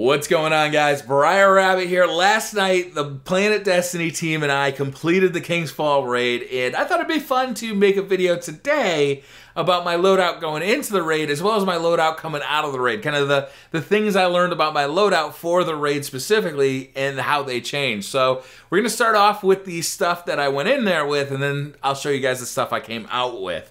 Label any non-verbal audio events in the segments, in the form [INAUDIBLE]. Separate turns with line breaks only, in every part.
What's going on, guys? Briar Rabbit here. Last night, the Planet Destiny team and I completed the King's Fall raid, and I thought it'd be fun to make a video today about my loadout going into the raid, as well as my loadout coming out of the raid. Kind of the, the things I learned about my loadout for the raid specifically, and how they changed. So, we're going to start off with the stuff that I went in there with, and then I'll show you guys the stuff I came out with.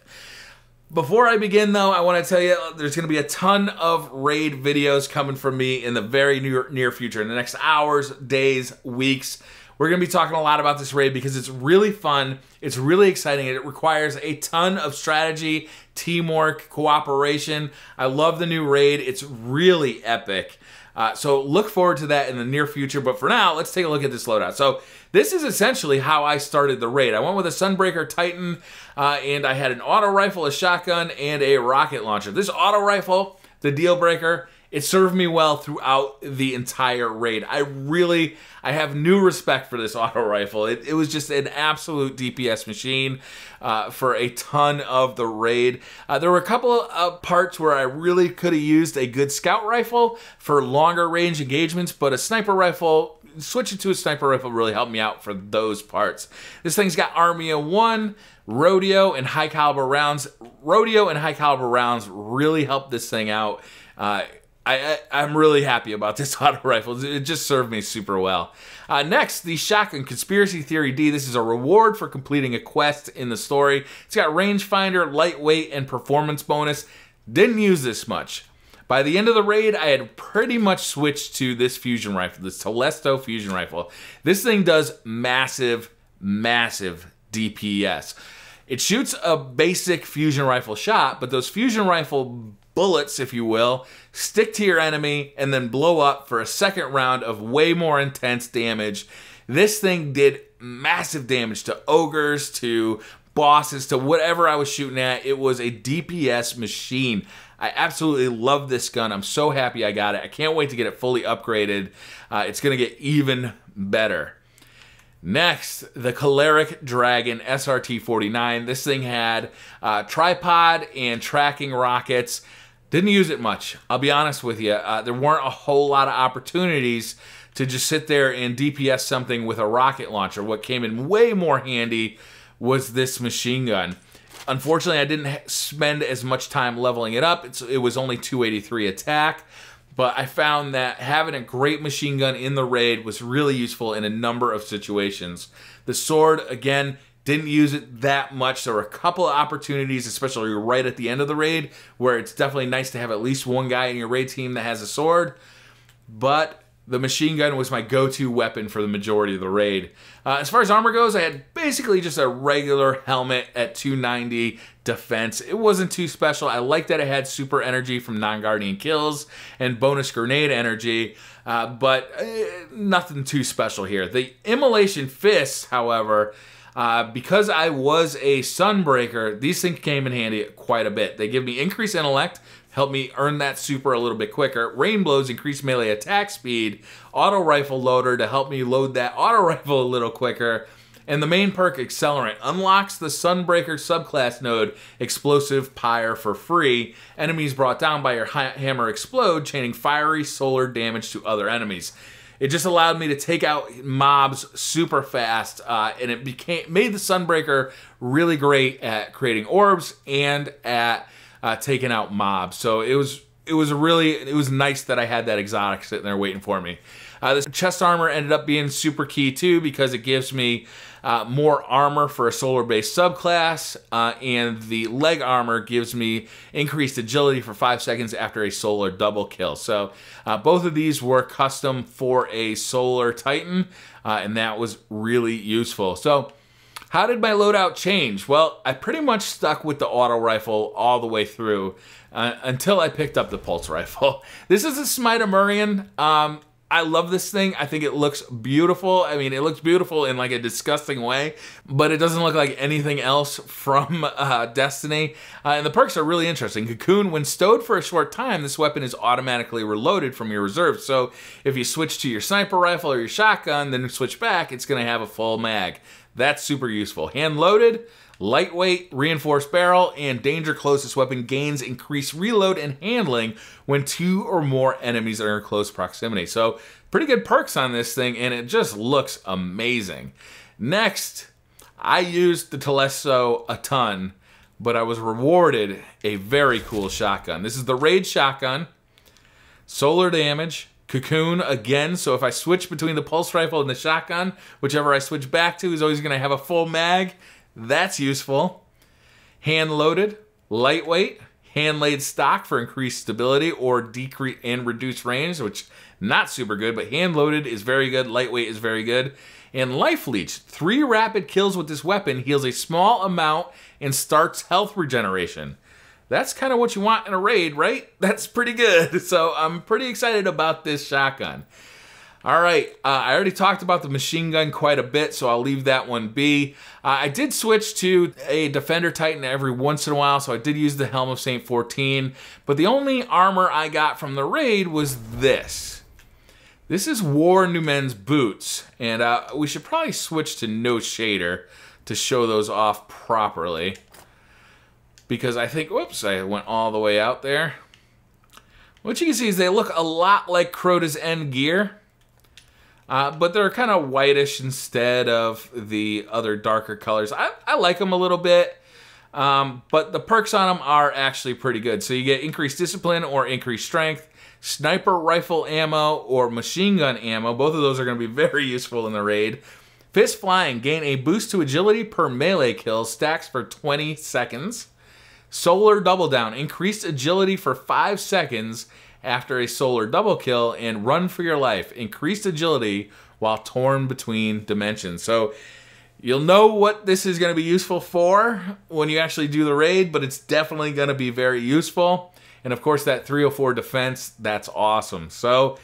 Before I begin, though, I want to tell you uh, there's going to be a ton of raid videos coming from me in the very near, near future. In the next hours, days, weeks, we're going to be talking a lot about this raid because it's really fun. It's really exciting. It requires a ton of strategy, teamwork, cooperation. I love the new raid. It's really epic. Uh, so look forward to that in the near future. But for now, let's take a look at this loadout. So this is essentially how I started the raid. I went with a Sunbreaker Titan, uh, and I had an auto rifle, a shotgun, and a rocket launcher. This auto rifle, the deal breaker, it served me well throughout the entire raid. I really, I have new respect for this [LAUGHS] auto rifle. It, it was just an absolute DPS machine uh, for a ton of the raid. Uh, there were a couple of parts where I really could have used a good scout rifle for longer range engagements, but a sniper rifle switching to a sniper rifle really helped me out for those parts. This thing's got Army of One, Rodeo, and high caliber rounds. Rodeo and high caliber rounds really helped this thing out. Uh, I, am really happy about this [LAUGHS] auto rifle. It just served me super well. Uh, next, the Shotgun Conspiracy Theory D. This is a reward for completing a quest in the story. It's got rangefinder, lightweight, and performance bonus. Didn't use this much. By the end of the raid, I had pretty much switched to this fusion rifle, this Telesto fusion rifle. This thing does massive, massive DPS. It shoots a basic fusion rifle shot, but those fusion rifle bullets, if you will, stick to your enemy and then blow up for a second round of way more intense damage. This thing did massive damage to ogres, to bosses, to whatever I was shooting at. It was a DPS machine. I absolutely love this gun. I'm so happy I got it. I can't wait to get it fully upgraded. Uh, it's going to get even better. Next, the Choleric Dragon SRT-49. This thing had uh, tripod and tracking rockets. Didn't use it much. I'll be honest with you. Uh, there weren't a whole lot of opportunities to just sit there and DPS something with a rocket launcher. What came in way more handy was this machine gun. Unfortunately, I didn't spend as much time leveling it up. It's, it was only 283 attack, but I found that having a great machine gun in the raid was really useful in a number of situations. The sword, again, didn't use it that much. There were a couple of opportunities, especially right at the end of the raid, where it's definitely nice to have at least one guy in your raid team that has a sword. But the machine gun was my go-to weapon for the majority of the raid. Uh, as far as armor goes, I had basically just a regular helmet at 290 defense. It wasn't too special. I liked that it had super energy from non-guardian kills and bonus grenade energy, uh, but uh, nothing too special here. The immolation fists, however, uh, because I was a Sunbreaker, these things came in handy quite a bit. They give me increased intellect, help me earn that super a little bit quicker. Rain blows increase melee attack speed. Auto rifle loader to help me load that auto [LAUGHS] rifle a little quicker. And the main perk, Accelerant, unlocks the Sunbreaker subclass node Explosive Pyre for free. Enemies brought down by your hammer explode, chaining fiery solar damage to other enemies. It just allowed me to take out mobs super fast, uh, and it became made the Sunbreaker really great at creating orbs and at uh, taking out mobs. So it was it was really it was nice that I had that exotic sitting there waiting for me. Uh, this chest armor ended up being super key too because it gives me uh, more armor for a solar-based subclass, uh, and the leg armor gives me increased agility for five seconds after a solar double kill. So uh, both of these were custom for a solar titan, uh, and that was really useful. So how did my loadout change? Well, I pretty much stuck with the auto rifle all the way through uh, until I picked up the pulse rifle. [LAUGHS] This is a Smite of Merain. Um, I love this thing. I think it looks beautiful. I mean, it looks beautiful in like a disgusting way, but it doesn't look like anything else from [LAUGHS] uh, Destiny. Uh, and the perks are really interesting. Cocoon, when stowed for a short time, this weapon is automatically reloaded from your reserve. So if you switch to your sniper rifle or your shotgun, then switch back, it's going to have a full mag. That's super useful. Hand loaded, lightweight, reinforced barrel, and danger closest weapon gains increased reload and handling when two or more enemies are in close proximity. So pretty good perks on this thing, and it just looks amazing. Next, I used the Telesto a ton, but I was rewarded a very cool shotgun. This is the Raid shotgun, solar damage, Cocoon again, so if I switch between the pulse rifle and the shotgun, whichever I switch back to is always going to have a full mag. That's useful. Hand loaded, lightweight, hand laid stock for increased stability or decrease and reduced range, which not super good, but hand loaded is very good, lightweight is very good. And Life Leech, three rapid kills with this weapon heals a small amount and starts health regeneration that's kind of what you want in a raid, right? [LAUGHS] That's pretty good. [LAUGHS] So I'm pretty excited about this shotgun. All right, uh, I already talked about the machine gun quite a bit, so I'll leave that one be. Uh, I did switch to a Defender Titan every once in a while, so I did use the Helm of Saint 14, but the only armor I got from the raid was this. This is War Numen's boots, and uh, we should probably switch to no shader to show those off properly because I think, whoops, I went all the way out there. What you can see is they look a lot like Crota's End gear, uh, but they're kind of whitish instead of the other darker colors. I, I like them a little bit, um, but the perks on them are actually pretty good. So you get increased discipline or increased strength, sniper rifle ammo or machine gun ammo. Both of those are going to be [LAUGHS] very useful in the raid. Fist flying, gain a boost to agility per melee kill, stacks for 20 seconds. Solar Double Down, increased agility for 5 seconds after a solar double kill, and Run for Your Life, increased agility while torn between dimensions. So you'll know what this is going to be useful for when you actually do the raid, but it's definitely going to be very useful. And of course, that 304 defense, that's awesome. So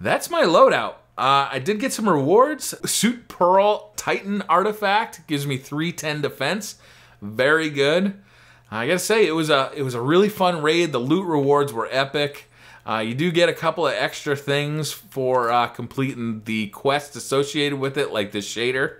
that's my loadout. Uh, I did get some rewards. Suit Pearl Titan artifact gives me 310 defense. Very good. I gotta say it was a it was a really fun raid. The loot rewards were epic. Uh, you do get a couple of extra things for uh, completing the quest associated with it, like this shader.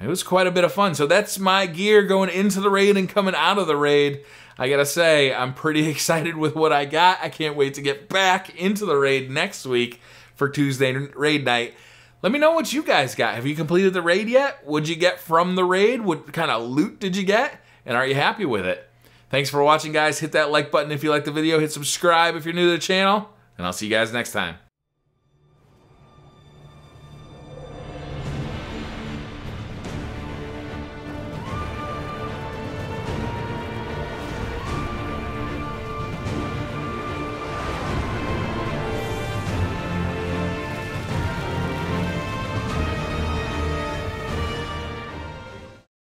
It was quite a bit of fun. So that's my gear going into the raid and coming out of the raid. I gotta say, I'm pretty [LAUGHS] excited with what I got. I can't wait to get back into the raid next week for Tuesday raid night. Let me know what you guys got. Have you completed the raid yet? What'd you get from the raid? What kind of loot did you get? And are you happy with it? Thanks for watching, guys. Hit that like button if you like the video. Hit subscribe if you're new to the channel. And I'll see you guys next time.